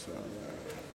So, uh,